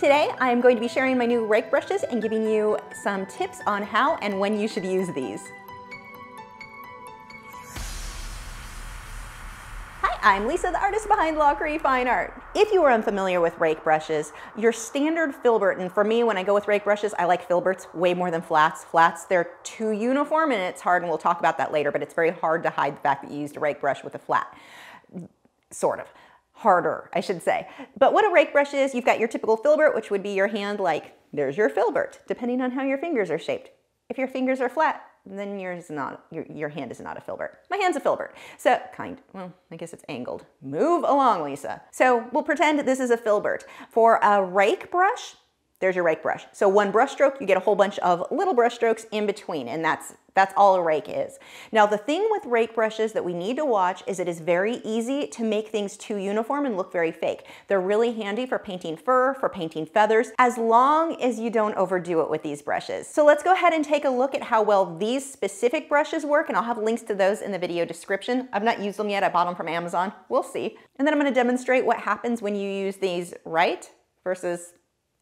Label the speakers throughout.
Speaker 1: Today, I'm going to be sharing my new rake brushes and giving you some tips on how and when you should use these. Hi, I'm Lisa, the artist behind Lachri Fine Art. If you are unfamiliar with rake brushes, your standard filbert, and for me, when I go with rake brushes, I like filberts way more than flats. Flats, they're too uniform and it's hard, and we'll talk about that later, but it's very hard to hide the fact that you used a rake brush with a flat. Sort of harder, I should say. But what a rake brush is, you've got your typical filbert, which would be your hand like, there's your filbert, depending on how your fingers are shaped. If your fingers are flat, then yours not, your, your hand is not a filbert. My hand's a filbert. So, kind, well, I guess it's angled. Move along, Lisa. So we'll pretend this is a filbert. For a rake brush, there's your rake brush. So one brush stroke, you get a whole bunch of little brush strokes in between, and that's that's all a rake is. Now the thing with rake brushes that we need to watch is it is very easy to make things too uniform and look very fake. They're really handy for painting fur, for painting feathers, as long as you don't overdo it with these brushes. So let's go ahead and take a look at how well these specific brushes work, and I'll have links to those in the video description. I've not used them yet, I bought them from Amazon, we'll see. And then I'm gonna demonstrate what happens when you use these right versus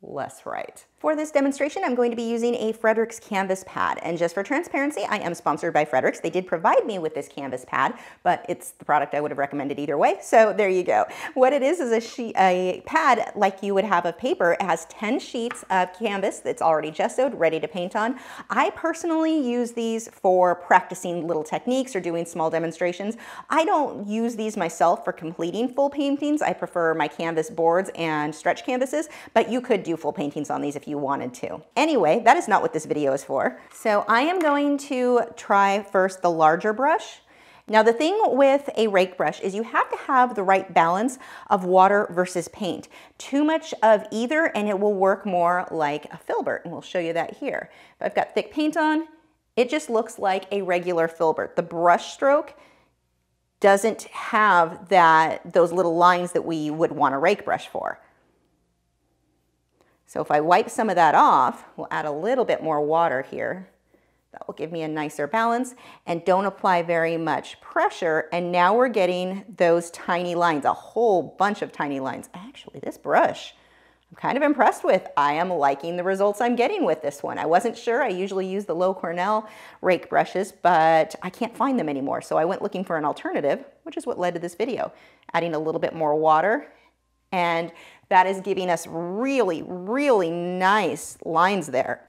Speaker 1: less right. For this demonstration, I'm going to be using a Fredrix canvas pad. And just for transparency, I am sponsored by Fredrix. They did provide me with this canvas pad, but it's the product I would have recommended either way. So there you go. What it is is a, a pad like you would have of paper. It has 10 sheets of canvas that's already gessoed, ready to paint on. I personally use these for practicing little techniques or doing small demonstrations. I don't use these myself for completing full paintings. I prefer my canvas boards and stretch canvases, but you could do full paintings on these if you wanted to. Anyway, that is not what this video is for. So I am going to try first the larger brush. Now the thing with a rake brush is you have to have the right balance of water versus paint. Too much of either and it will work more like a filbert and we'll show you that here. If I've got thick paint on, it just looks like a regular filbert. The brush stroke doesn't have that those little lines that we would want a rake brush for. So if I wipe some of that off, we'll add a little bit more water here. That will give me a nicer balance and don't apply very much pressure. And now we're getting those tiny lines, a whole bunch of tiny lines. Actually, this brush, I'm kind of impressed with. I am liking the results I'm getting with this one. I wasn't sure. I usually use the Loew Cornell rake brushes, but I can't find them anymore. So I went looking for an alternative, which is what led to this video. Adding a little bit more water and that is giving us really, really nice lines there.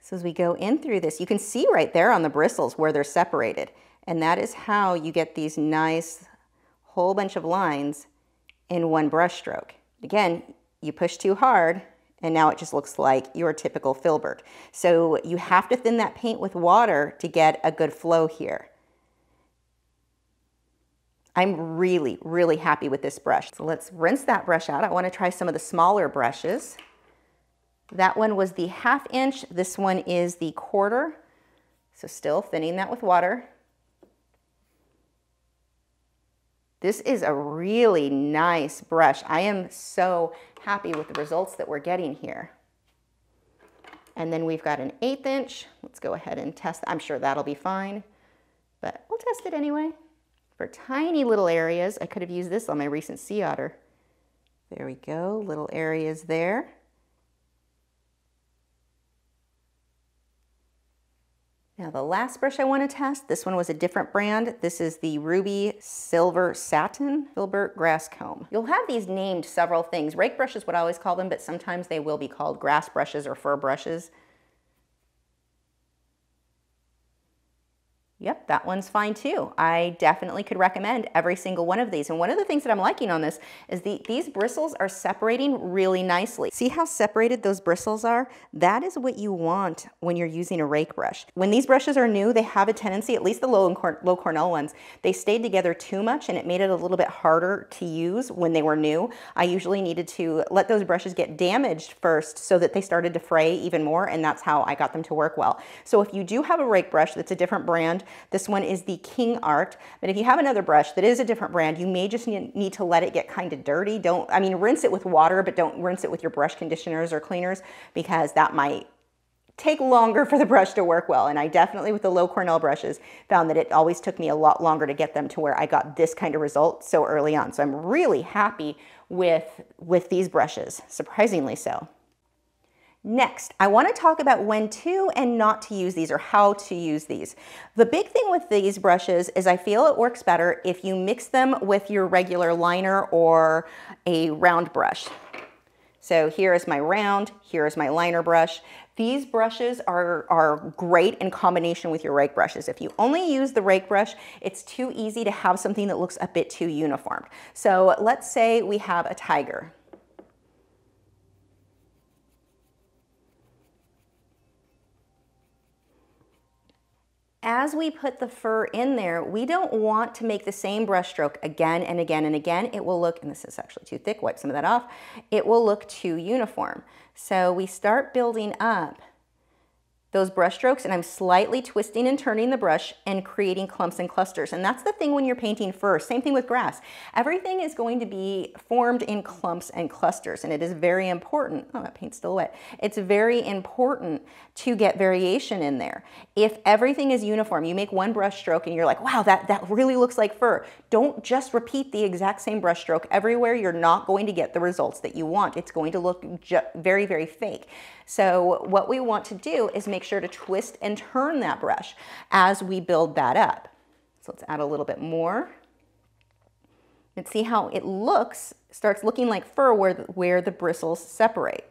Speaker 1: So as we go in through this, you can see right there on the bristles where they're separated. And that is how you get these nice whole bunch of lines in one brush stroke. Again, you push too hard and now it just looks like your typical filbert. So you have to thin that paint with water to get a good flow here. I'm really, really happy with this brush. So let's rinse that brush out. I wanna try some of the smaller brushes. That one was the half inch. This one is the quarter. So still thinning that with water. This is a really nice brush. I am so happy with the results that we're getting here. And then we've got an eighth inch. Let's go ahead and test. I'm sure that'll be fine, but we'll test it anyway. For tiny little areas, I could have used this on my recent sea otter. There we go, little areas there. Now the last brush I want to test, this one was a different brand. This is the Ruby Silver Satin Filbert Grass Comb. You'll have these named several things. Rake brush is what I always call them, but sometimes they will be called grass brushes or fur brushes. Yep, that one's fine too. I definitely could recommend every single one of these. And one of the things that I'm liking on this is the, these bristles are separating really nicely. See how separated those bristles are? That is what you want when you're using a rake brush. When these brushes are new, they have a tendency, at least the low, Cor Loew Cornell ones, they stayed together too much and it made it a little bit harder to use when they were new. I usually needed to let those brushes get damaged first so that they started to fray even more and that's how I got them to work well. So if you do have a rake brush that's a different brand, this one is the KingArt. But if you have another brush that is a different brand, you may just need to let it get kind of dirty. Don't, I mean, rinse it with water, but don't rinse it with your brush conditioners or cleaners because that might take longer for the brush to work well. And I definitely, with the Loew Cornell brushes, found that it always took me a lot longer to get them to where I got this kind of result so early on. So I'm really happy with, with these brushes, surprisingly so. Next, I want to talk about when to and not to use these or how to use these. The big thing with these brushes is I feel it works better if you mix them with your regular liner or a round brush. So here is my round, here is my liner brush. These brushes are, are great in combination with your rake brushes. If you only use the rake brush, it's too easy to have something that looks a bit too uniform. So let's say we have a tiger. As we put the fur in there, we don't want to make the same brush stroke again and again and again. It will look, and this is actually too thick, wipe some of that off, it will look too uniform. So we start building up those brush strokes and I'm slightly twisting and turning the brush and creating clumps and clusters. And that's the thing when you're painting fur. Same thing with grass. Everything is going to be formed in clumps and clusters and it is very important. Oh, that paint's still wet. It's very important to get variation in there. If everything is uniform, you make one brush stroke and you're like, wow, that, that really looks like fur. Don't just repeat the exact same brush stroke everywhere. You're not going to get the results that you want. It's going to look very, very fake. So what we want to do is make sure to twist and turn that brush as we build that up. So let's add a little bit more. And see how it looks, starts looking like fur where the, where the bristles separate.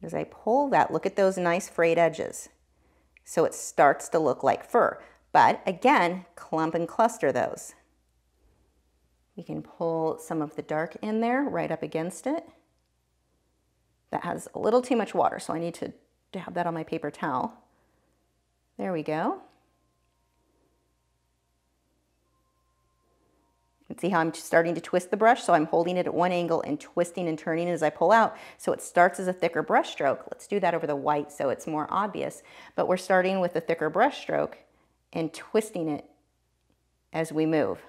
Speaker 1: As I pull that, look at those nice frayed edges. So it starts to look like fur. But again, clump and cluster those. You can pull some of the dark in there right up against it. That has a little too much water, so I need to dab that on my paper towel. There we go. And see how I'm starting to twist the brush? So I'm holding it at one angle and twisting and turning as I pull out. So it starts as a thicker brush stroke. Let's do that over the white so it's more obvious. But we're starting with a thicker brush stroke and twisting it as we move.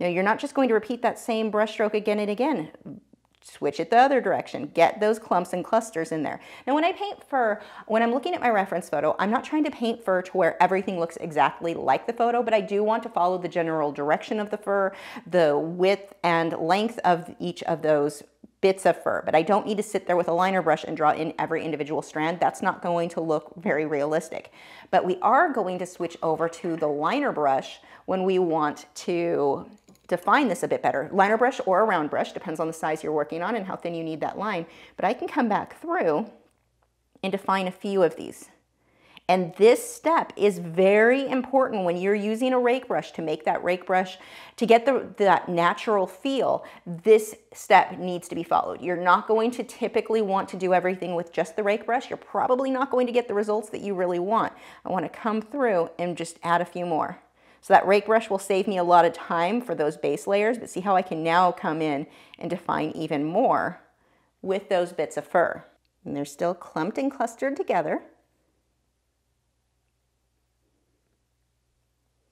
Speaker 1: Now you're not just going to repeat that same brush stroke again and again. Switch it the other direction. Get those clumps and clusters in there. Now when I paint fur, when I'm looking at my reference photo, I'm not trying to paint fur to where everything looks exactly like the photo, but I do want to follow the general direction of the fur, the width and length of each of those bits of fur, but I don't need to sit there with a liner brush and draw in every individual strand. That's not going to look very realistic. But we are going to switch over to the liner brush when we want to define this a bit better. Liner brush or a round brush, depends on the size you're working on and how thin you need that line. But I can come back through and define a few of these. And this step is very important when you're using a rake brush to make that rake brush, to get the, that natural feel, this step needs to be followed. You're not going to typically want to do everything with just the rake brush. You're probably not going to get the results that you really want. I wanna come through and just add a few more. So that rake brush will save me a lot of time for those base layers, but see how I can now come in and define even more with those bits of fur. And they're still clumped and clustered together.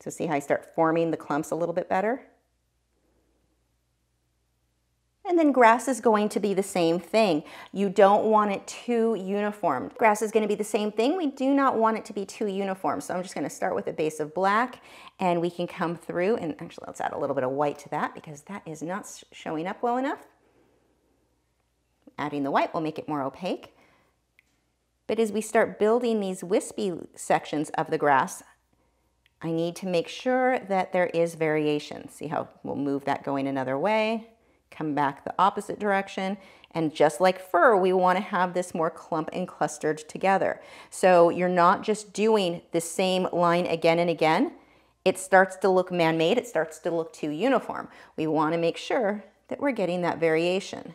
Speaker 1: So see how I start forming the clumps a little bit better? And then grass is going to be the same thing. You don't want it too uniform. Grass is going to be the same thing. We do not want it to be too uniform. So I'm just going to start with a base of black and we can come through and actually let's add a little bit of white to that because that is not showing up well enough. Adding the white will make it more opaque. But as we start building these wispy sections of the grass, I need to make sure that there is variation. See how we'll move that going another way come back the opposite direction. And just like fur, we want to have this more clump and clustered together. So you're not just doing the same line again and again. It starts to look man-made. It starts to look too uniform. We want to make sure that we're getting that variation.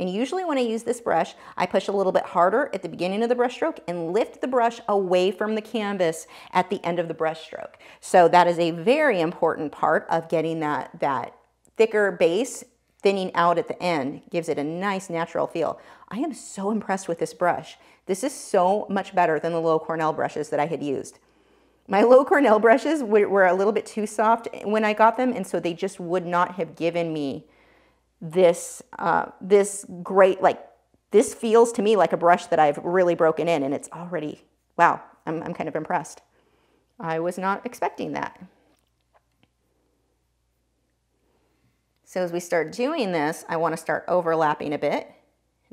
Speaker 1: And usually when I use this brush, I push a little bit harder at the beginning of the brush stroke and lift the brush away from the canvas at the end of the brush stroke. So that is a very important part of getting that, that thicker base thinning out at the end gives it a nice natural feel. I am so impressed with this brush. This is so much better than the Loew Cornell brushes that I had used. My Loew Cornell brushes were, a little bit too soft when I got them, and so they just would not have given me this, uh, this great, like, this feels to me like a brush that I've really broken in, and it's already, wow, I'm, I'm kind of impressed. I was not expecting that. So as we start doing this, I want to start overlapping a bit.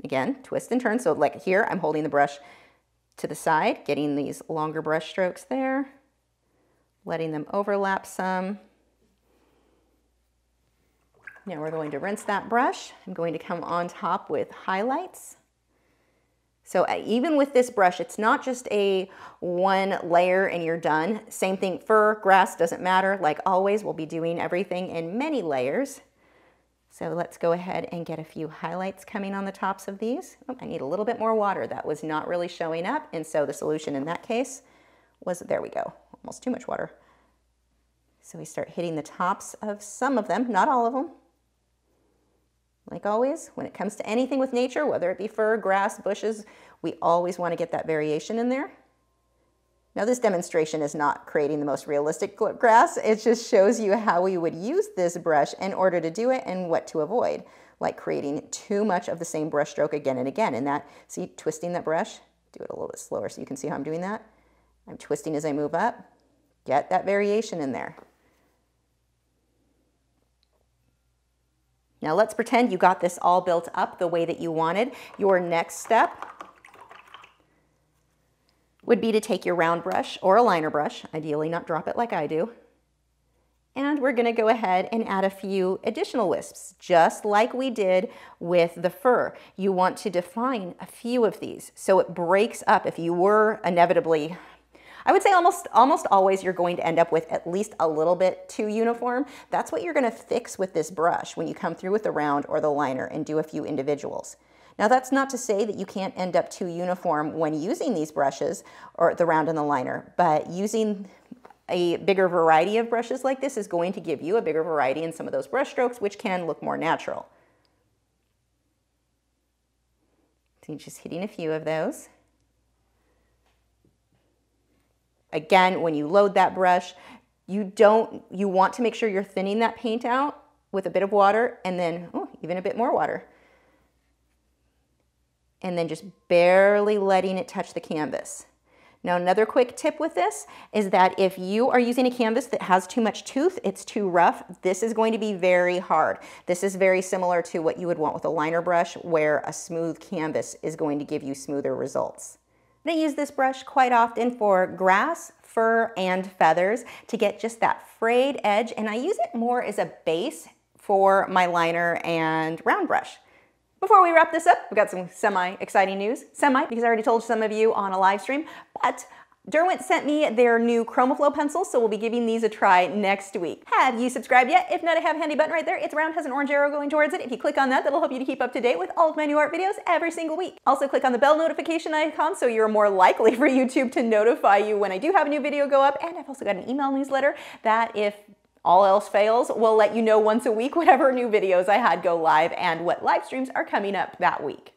Speaker 1: Again, twist and turn. So like here, I'm holding the brush to the side, getting these longer brush strokes there, letting them overlap some. Now we're going to rinse that brush. I'm going to come on top with highlights. So even with this brush, it's not just a one layer and you're done. Same thing, fur, grass, doesn't matter. Like always, we'll be doing everything in many layers. So let's go ahead and get a few highlights coming on the tops of these. Oh, I need a little bit more water. That was not really showing up. And so the solution in that case was, there we go, almost too much water. So we start hitting the tops of some of them, not all of them. Like always, when it comes to anything with nature, whether it be fur, grass, bushes, we always want to get that variation in there. Now this demonstration is not creating the most realistic grass, it just shows you how we would use this brush in order to do it and what to avoid, like creating too much of the same brush stroke again and again. And that, see, twisting that brush, do it a little bit slower so you can see how I'm doing that. I'm twisting as I move up, get that variation in there. Now let's pretend you got this all built up the way that you wanted. Your next step would be to take your round brush or a liner brush, ideally not drop it like I do, and we're gonna go ahead and add a few additional wisps, just like we did with the fur. You want to define a few of these so it breaks up if you were inevitably I would say almost, almost always you're going to end up with at least a little bit too uniform. That's what you're gonna fix with this brush when you come through with the round or the liner and do a few individuals. Now that's not to say that you can't end up too uniform when using these brushes or the round and the liner, but using a bigger variety of brushes like this is going to give you a bigger variety in some of those brush strokes, which can look more natural. So just hitting a few of those. Again, when you load that brush, you don't, you want to make sure you're thinning that paint out with a bit of water and then oh, even a bit more water. And then just barely letting it touch the canvas. Now another quick tip with this is that if you are using a canvas that has too much tooth, it's too rough, this is going to be very hard. This is very similar to what you would want with a liner brush where a smooth canvas is going to give you smoother results. I use this brush quite often for grass, fur, and feathers to get just that frayed edge, and I use it more as a base for my liner and round brush. Before we wrap this up, we've got some semi-exciting news. Semi, because I already told some of you on a live stream, but Derwent sent me their new ChromaFlow pencils, so we'll be giving these a try next week. Have you subscribed yet? If not, I have a handy button right there. It's round, has an orange arrow going towards it. If you click on that, that'll help you to keep up to date with all of my new art videos every single week. Also click on the bell notification icon so you're more likely for YouTube to notify you when I do have a new video go up. And I've also got an email newsletter that if all else fails, we'll let you know once a week whatever new videos I had go live and what live streams are coming up that week.